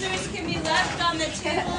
Scissors can be left on the tip.